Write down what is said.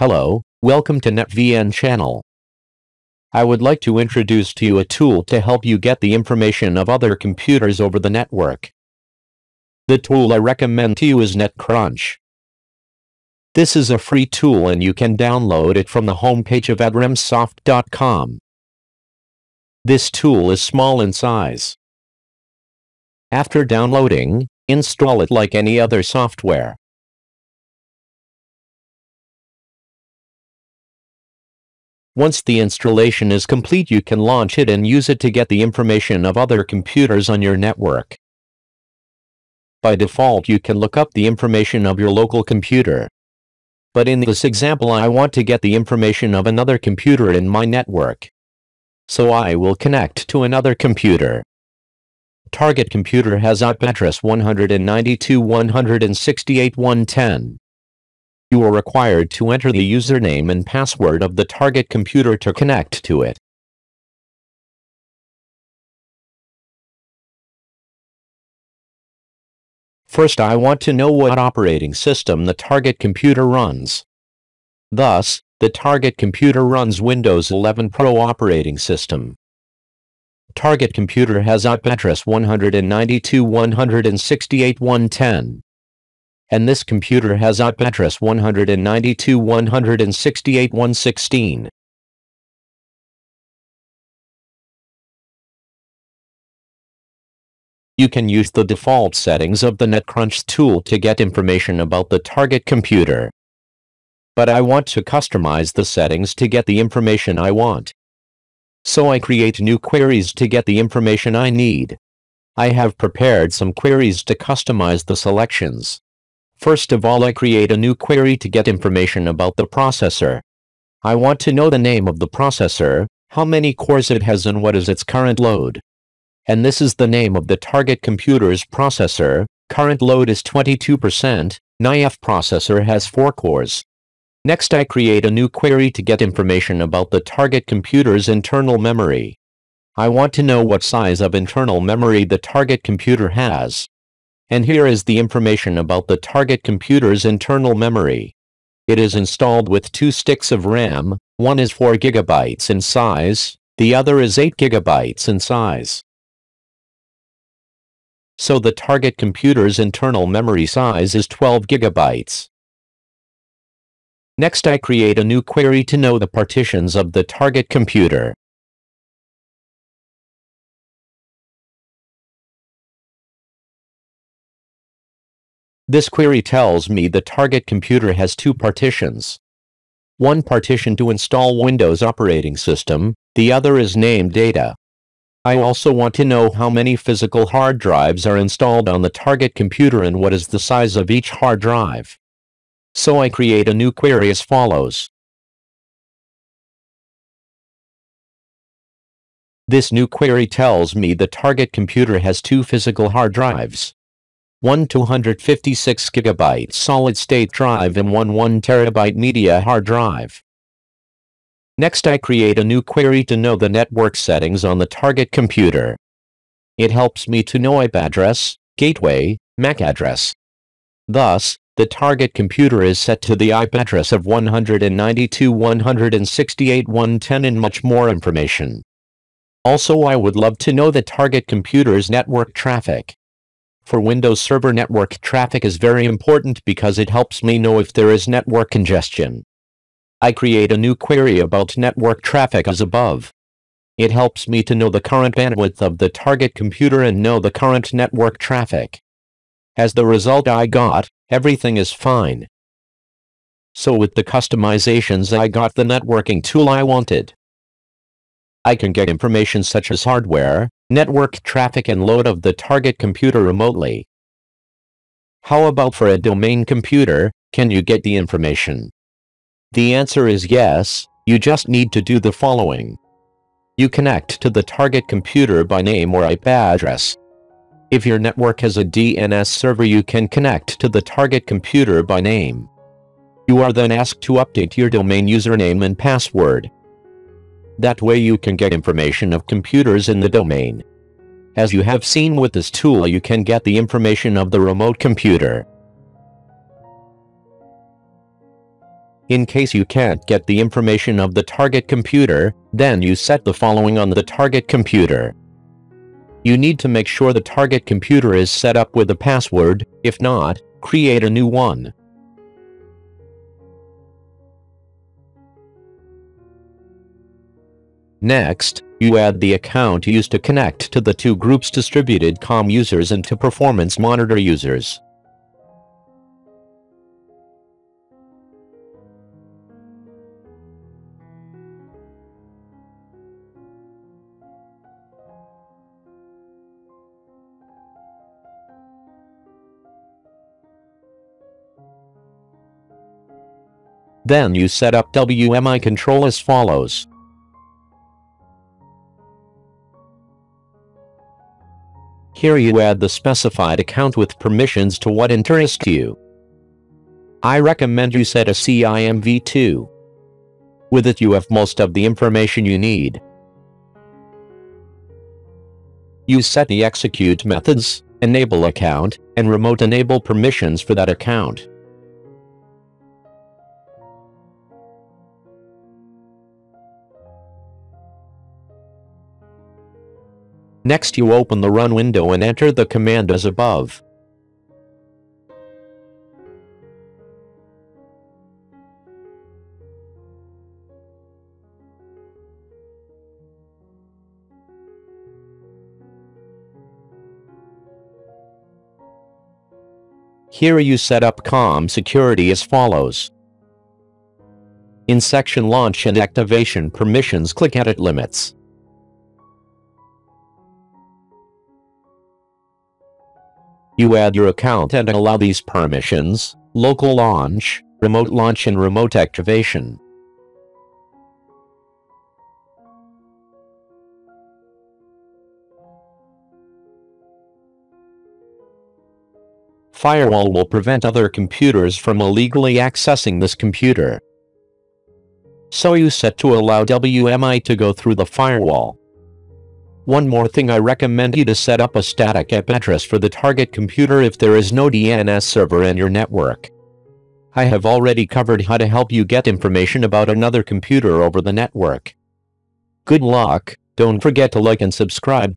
Hello, welcome to NetVN channel. I would like to introduce to you a tool to help you get the information of other computers over the network. The tool I recommend to you is NetCrunch. This is a free tool and you can download it from the homepage of adremsoft.com. This tool is small in size. After downloading, install it like any other software. Once the installation is complete you can launch it and use it to get the information of other computers on your network. By default you can look up the information of your local computer. But in this example I want to get the information of another computer in my network. So I will connect to another computer. Target computer has IP address 192.168.110 you are required to enter the username and password of the target computer to connect to it. First I want to know what operating system the target computer runs. Thus, the target computer runs Windows 11 Pro operating system. Target computer has IP address 192.168.110 and this computer has IP address 192.168.116. You can use the default settings of the NetCrunch tool to get information about the target computer. But I want to customize the settings to get the information I want. So I create new queries to get the information I need. I have prepared some queries to customize the selections. First of all I create a new query to get information about the processor. I want to know the name of the processor, how many cores it has and what is its current load. And this is the name of the target computer's processor, current load is 22%, NIF processor has 4 cores. Next I create a new query to get information about the target computer's internal memory. I want to know what size of internal memory the target computer has. And here is the information about the target computer's internal memory. It is installed with two sticks of RAM, one is 4 GB in size, the other is 8 GB in size. So the target computer's internal memory size is 12 GB. Next I create a new query to know the partitions of the target computer. This query tells me the target computer has two partitions. One partition to install Windows operating system, the other is named data. I also want to know how many physical hard drives are installed on the target computer and what is the size of each hard drive. So I create a new query as follows. This new query tells me the target computer has two physical hard drives one 256 gigabyte solid-state drive and one 1 terabyte media hard drive. Next I create a new query to know the network settings on the target computer. It helps me to know IP address, gateway, MAC address. Thus, the target computer is set to the IP address of 192.168.110 and much more information. Also I would love to know the target computer's network traffic for Windows Server network traffic is very important because it helps me know if there is network congestion. I create a new query about network traffic as above. It helps me to know the current bandwidth of the target computer and know the current network traffic. As the result I got, everything is fine. So with the customizations I got the networking tool I wanted. I can get information such as hardware, network traffic and load of the target computer remotely. How about for a domain computer, can you get the information? The answer is yes, you just need to do the following. You connect to the target computer by name or IP address. If your network has a DNS server you can connect to the target computer by name. You are then asked to update your domain username and password. That way you can get information of computers in the domain. As you have seen with this tool you can get the information of the remote computer. In case you can't get the information of the target computer, then you set the following on the target computer. You need to make sure the target computer is set up with a password, if not, create a new one. Next, you add the account used to connect to the two groups distributed COM users and to performance monitor users. Then you set up WMI control as follows. Here you add the specified account with permissions to what interests you. I recommend you set a CIMV2. With it you have most of the information you need. You set the execute methods, enable account, and remote enable permissions for that account. Next you open the run window and enter the command as above. Here you set up COM security as follows. In section Launch and Activation Permissions click Edit Limits. You add your account and allow these permissions, local launch, remote launch and remote activation. Firewall will prevent other computers from illegally accessing this computer. So you set to allow WMI to go through the firewall. One more thing I recommend you to set up a static IP address for the target computer if there is no DNS server in your network. I have already covered how to help you get information about another computer over the network. Good luck, don't forget to like and subscribe.